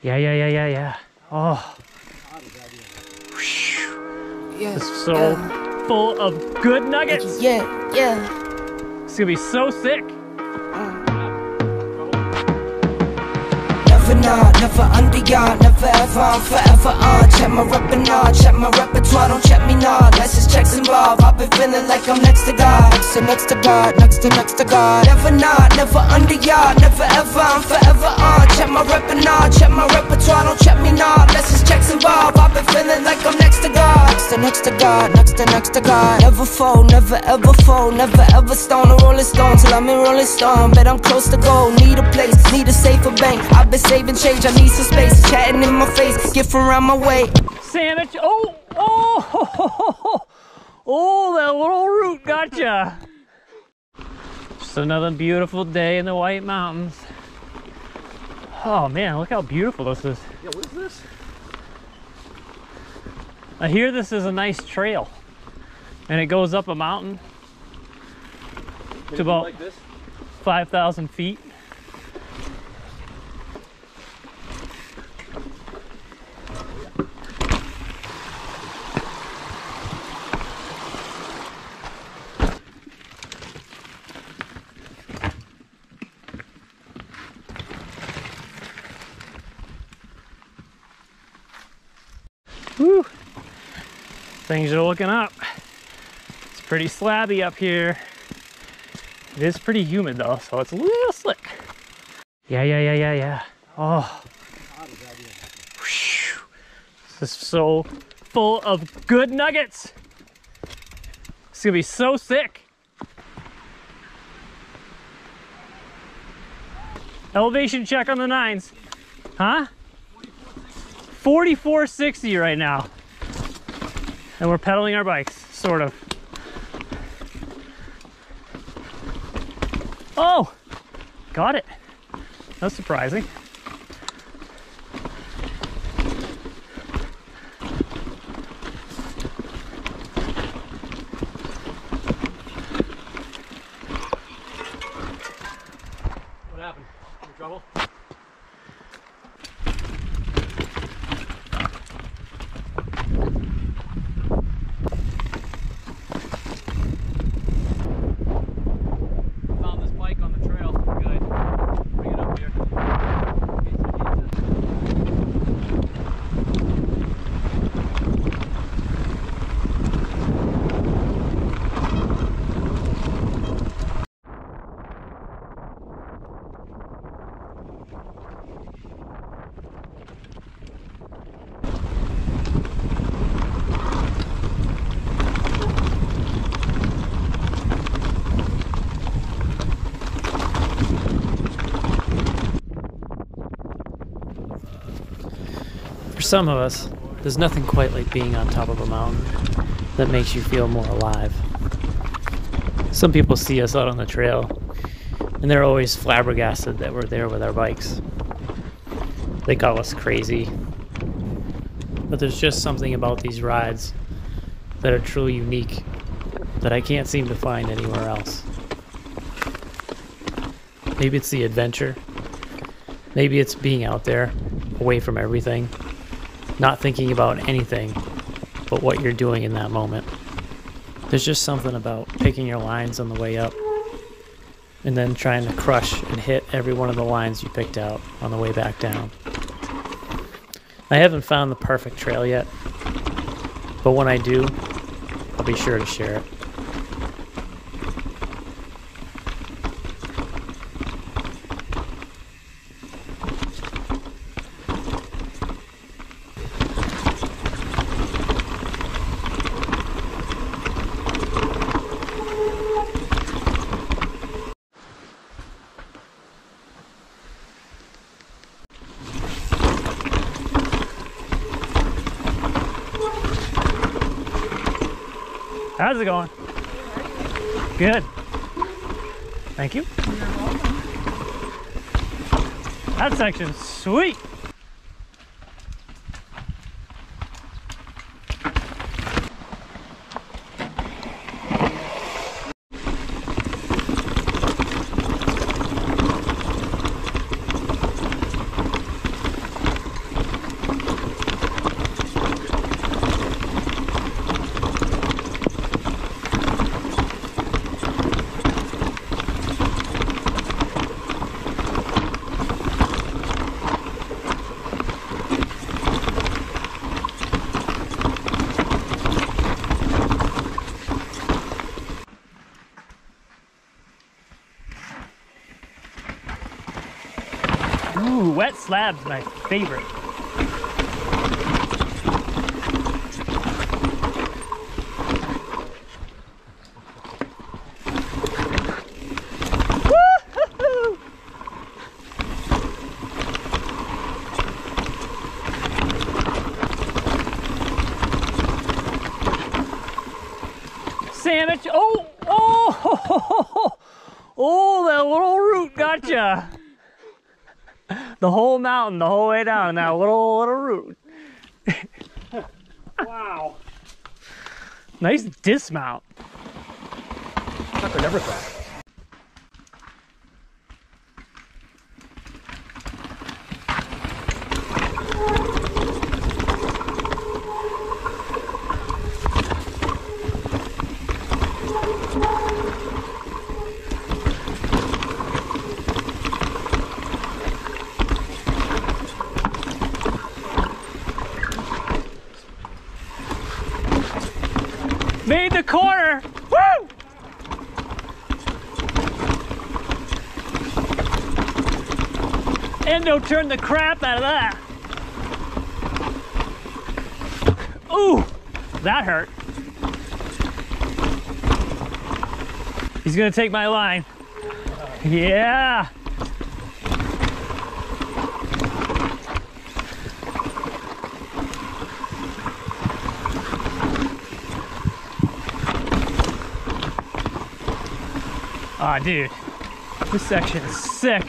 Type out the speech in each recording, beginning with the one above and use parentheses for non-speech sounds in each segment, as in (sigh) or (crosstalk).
Yeah, yeah, yeah, yeah, yeah. Oh, Yeah, it's so yeah, full of good nuggets. yeah, yeah. It's gonna be so sick. Never not, never under yard, never ever, I'm forever on. Check my repertoire, check my repertoire, don't check me. Less is checks involved. I've been feeling like I'm next to God, next to next to God, next to next to God. Never not, never under yard, never ever, I'm forever on. Check my repertoire, check my repertoire, don't check me. Less is checks involved. I've been feeling like I'm next to God, next to next to God, next to next to God. Never fall, never ever fall, never ever stone a rolling stone till I'm in Rolling Stone. Bet I'm close to goal, need a place, need a safer bank. I've been saving change, I need some space. Chatting in my face, get from around my way. Sandwich. Oh, oh, (laughs) oh, that little root gotcha. Just another beautiful day in the White Mountains. Oh man, look how beautiful this is. Yeah, what is this? I hear this is a nice trail, and it goes up a mountain to about like 5,000 feet. Things are looking up. It's pretty slabby up here. It is pretty humid though, so it's a little slick. Yeah, yeah, yeah, yeah, yeah. Oh. This is so full of good nuggets. It's gonna be so sick. Elevation check on the nines. Huh? 4460 right now. And we're pedaling our bikes, sort of. Oh, got it. That's surprising. What happened? You in trouble? Found this bike on the trail. Good. Bring it up here. In case you need to- For some of us, there's nothing quite like being on top of a mountain that makes you feel more alive. Some people see us out on the trail and they're always flabbergasted that we're there with our bikes. They call us crazy. But there's just something about these rides that are truly unique that I can't seem to find anywhere else. Maybe it's the adventure. Maybe it's being out there, away from everything, not thinking about anything but what you're doing in that moment. There's just something about picking your lines on the way up and then trying to crush and hit every one of the lines you picked out on the way back down. I haven't found the perfect trail yet, but when I do, I'll be sure to share it. How's it going? Good. Thank you. That section's sweet. Slab's my favorite. Sandwich. Oh, oh, (laughs) oh, that little root gotcha. The whole mountain, the whole way down, that little little root. (laughs) wow. Nice dismount. Sucker never crashed. Turned the crap out of that. Ooh, that hurt. He's gonna take my line. Yeah. Aw, dude. This section is sick.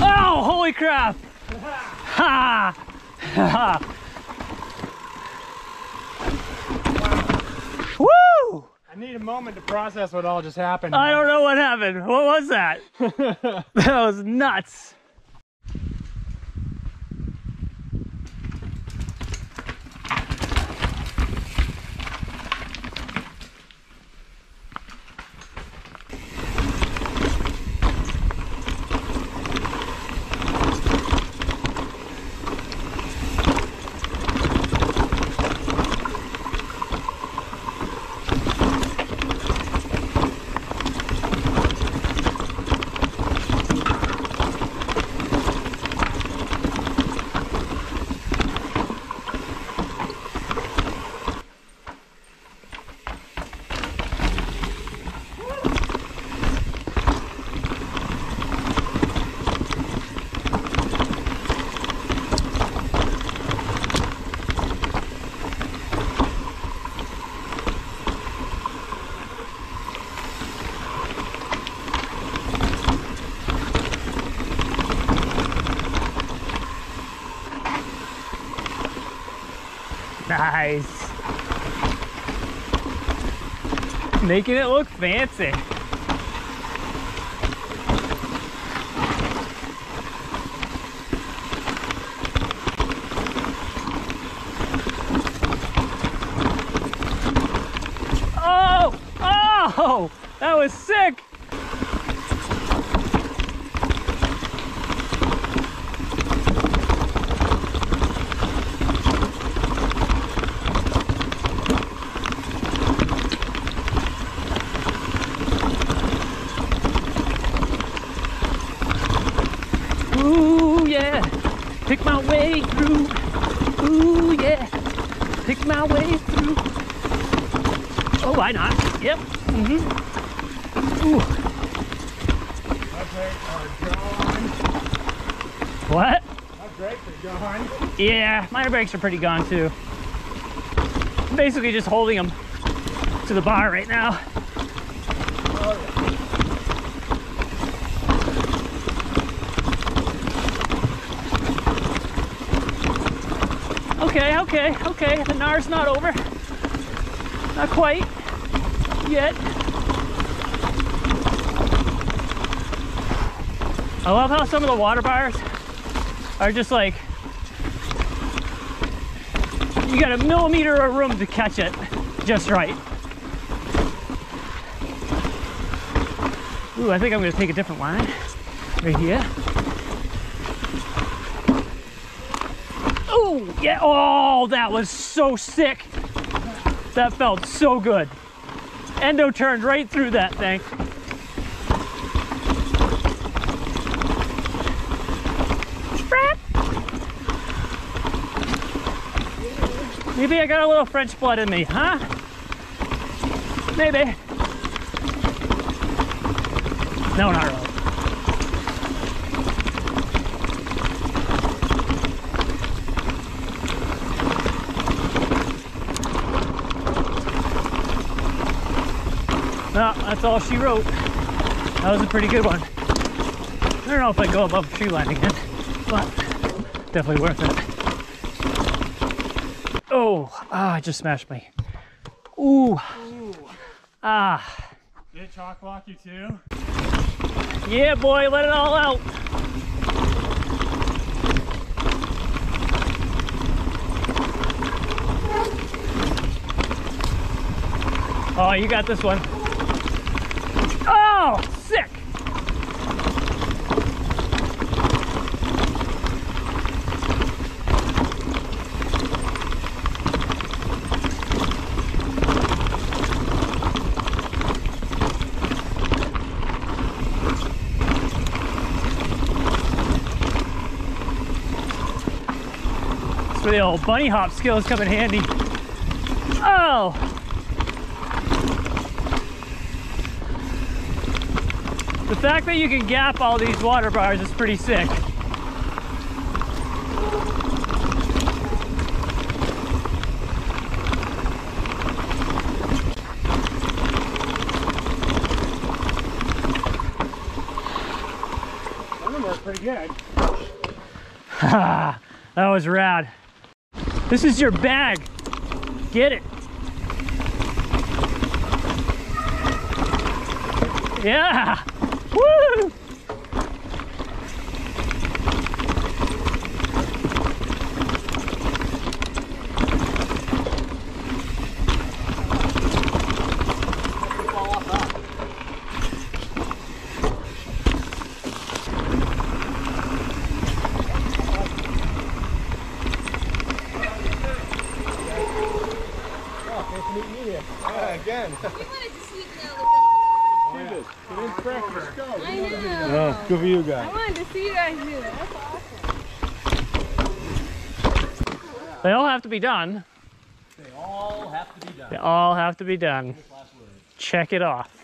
Oh, holy crap! Ha! Ha! Woo! I need a moment to process what all just happened. I don't know what happened. What was that? (laughs) that was nuts. Nice. Making it look fancy. Oh! Oh! That was sick! Ooh, yeah. Pick my way through. Ooh, yeah. Pick my way through. Oh, why not? Yep. Mm-hmm. Ooh. What? My brakes are gone. Yeah, my brakes are pretty gone too. I'm basically just holding them to the bar right now. Okay, okay, okay. The gnar's not over. Not quite yet. I love how some of the water bars are just like, you got a millimeter of room to catch it just right. Ooh, I think I'm gonna take a different line right here. Ooh, yeah, oh, that was so sick. That felt so good. Endo turned right through that thing. Maybe I got a little French blood in me, huh? Maybe. No, not really. That's all she wrote. That was a pretty good one. I don't know if I go above tree line again, but definitely worth it. Oh, ah, I just smashed me. Ooh. Ah. Did it chalk block you too? Yeah, boy, let it all out. Oh, you got this one. Oh, sick. That's where the old bunny hop skills come in handy. Oh! The fact that you can gap all these water bars is pretty sick. Some of them pretty good. (laughs) that was rad. This is your bag. Get it. Yeah. Yeah, again. We wanted to sweeten oh, out Let's go. I know. Oh, good for you guys. I wanted to see you guys do it. That's awesome. They all have to be done. They all have to be done. They all have to be done. Check it off.